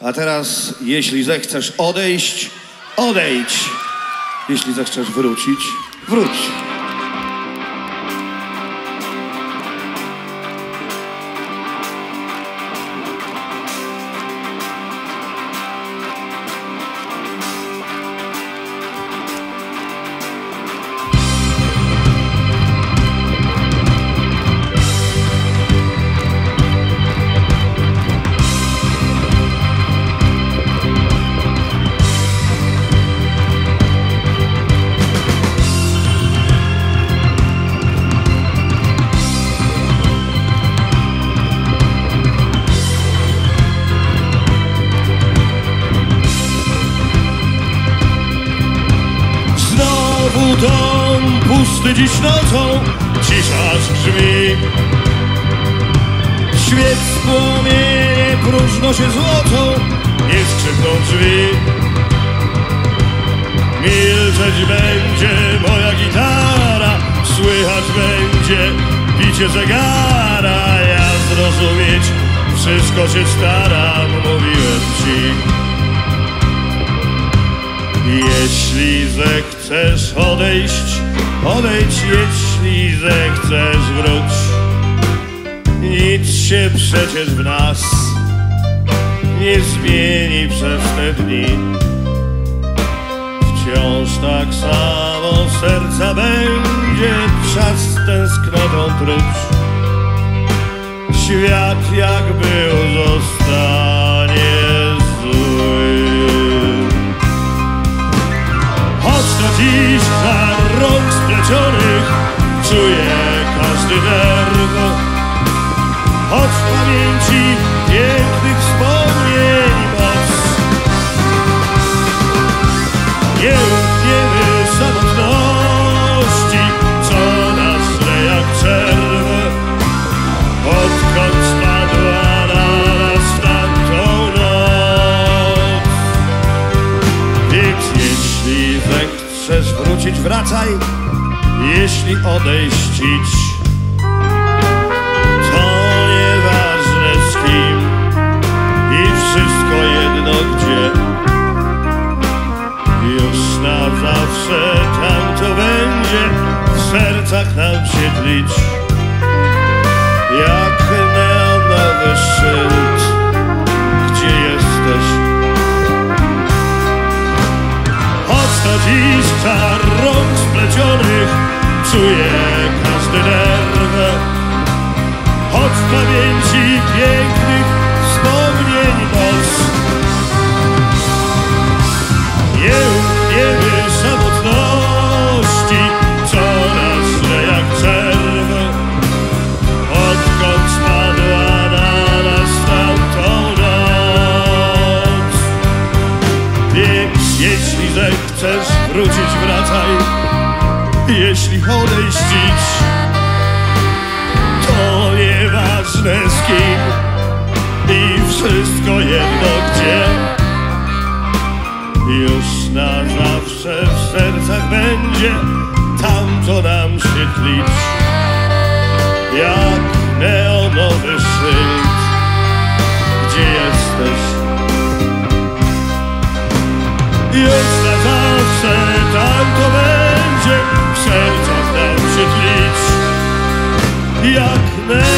A teraz, jeśli zechcesz odejść, odejdź. Jeśli zechcesz wrócić, wróć. Dom pusty dziś nocą, cisza drzwi. Świec płomienie próżno się złocą, nie skrzypną drzwi. Milczeć będzie moja gitara, słychać będzie bicie zegara. Ja zrozumieć wszystko się staram, mówiłem ci. Jeśli zechcesz odejść, odejdź, jeśli zechcesz wróć. Nic się przecież w nas nie zmieni przez te dni. Wciąż tak samo serca będzie czas tęsknotą truć. Świat jak był zostanie dziś za rąk splecionych Czuję każdy nerw. Choć pamięci wrócić, wracaj. Jeśli odejść. To nieważne z kim i wszystko jedno gdzie. Już na zawsze tam to będzie w sercach nam się tlić. Jak neonowy szyld, dziś czar rąk splecionych Czuję każdy nerw Choć w pamięci pięknych wspomnień noc więc jeśli zechcesz wrócić, wracaj. Jeśli odejść idź To nieważne z kim. I wszystko jedno gdzie. Już na zawsze w sercach będzie Tam to nam się tlić. Ja jest na zawsze, tak to będzie, wszelczas nam się tlić, jak najlepiej.